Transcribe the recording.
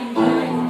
Nine, nine.